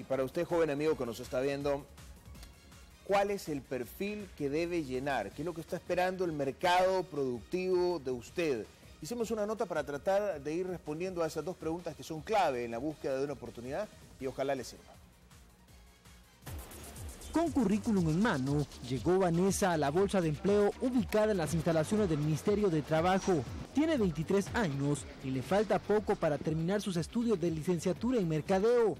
Y para usted, joven amigo que nos está viendo, ¿cuál es el perfil que debe llenar? ¿Qué es lo que está esperando el mercado productivo de usted? Hicimos una nota para tratar de ir respondiendo a esas dos preguntas que son clave en la búsqueda de una oportunidad y ojalá le sirva. Con currículum en mano, llegó Vanessa a la bolsa de empleo ubicada en las instalaciones del Ministerio de Trabajo. Tiene 23 años y le falta poco para terminar sus estudios de licenciatura en mercadeo.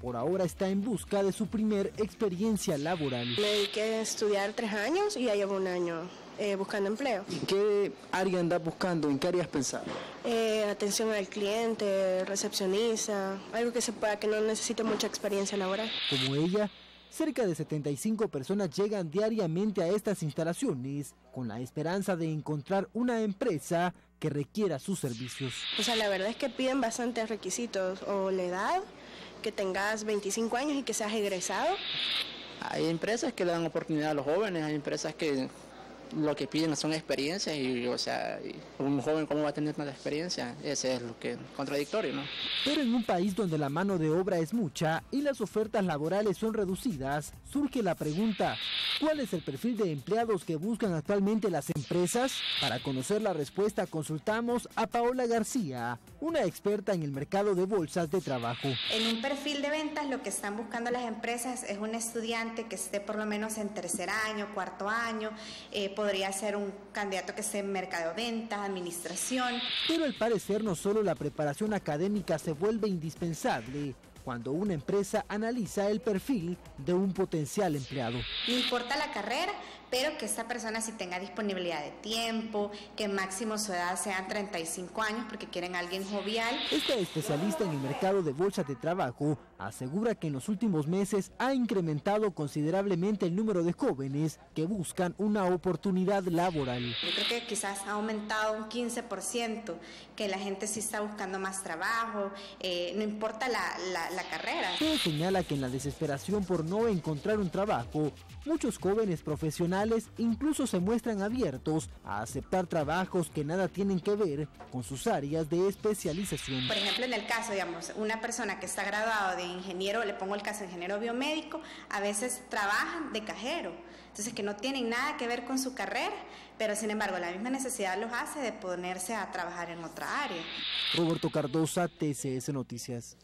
Por ahora está en busca de su primer experiencia laboral. Me dediqué a estudiar tres años y ya llevo un año eh, buscando empleo. ¿Y qué área andas buscando? ¿En qué área has pensado? Eh, atención al cliente, recepcionista, algo que se pueda, que no necesite mucha experiencia laboral. Como ella, cerca de 75 personas llegan diariamente a estas instalaciones con la esperanza de encontrar una empresa que requiera sus servicios. O sea, la verdad es que piden bastantes requisitos, o la edad, que tengas 25 años y que seas egresado. Hay empresas que le dan oportunidad a los jóvenes, hay empresas que lo que piden son experiencias y, o sea, un joven cómo va a tener tanta experiencia, ese es lo que contradictorio, ¿no? Pero en un país donde la mano de obra es mucha y las ofertas laborales son reducidas, surge la pregunta, ¿cuál es el perfil de empleados que buscan actualmente las empresas? Para conocer la respuesta consultamos a Paola García, una experta en el mercado de bolsas de trabajo. En un perfil de ventas lo que están buscando las empresas es un estudiante que esté por lo menos en tercer año, cuarto año, eh, podría ser un candidato que esté en mercado de ventas, administración. Pero al parecer no solo la preparación académica se vuelve indispensable, cuando una empresa analiza el perfil de un potencial empleado. No importa la carrera, pero que esta persona sí tenga disponibilidad de tiempo, que máximo su edad sean 35 años porque quieren a alguien jovial. Esta especialista en el mercado de bolsas de trabajo asegura que en los últimos meses ha incrementado considerablemente el número de jóvenes que buscan una oportunidad laboral. Yo creo que quizás ha aumentado un 15%, que la gente sí está buscando más trabajo, eh, no importa la, la, la carrera. Se señala que en la desesperación por no encontrar un trabajo, muchos jóvenes profesionales incluso se muestran abiertos a aceptar trabajos que nada tienen que ver con sus áreas de especialización. Por ejemplo, en el caso, digamos, una persona que está graduado de ingeniero, le pongo el caso de ingeniero biomédico, a veces trabajan de cajero, entonces que no tienen nada que ver con su carrera, pero sin embargo la misma necesidad los hace de ponerse a trabajar en otra área. Roberto Cardosa, TCS Noticias.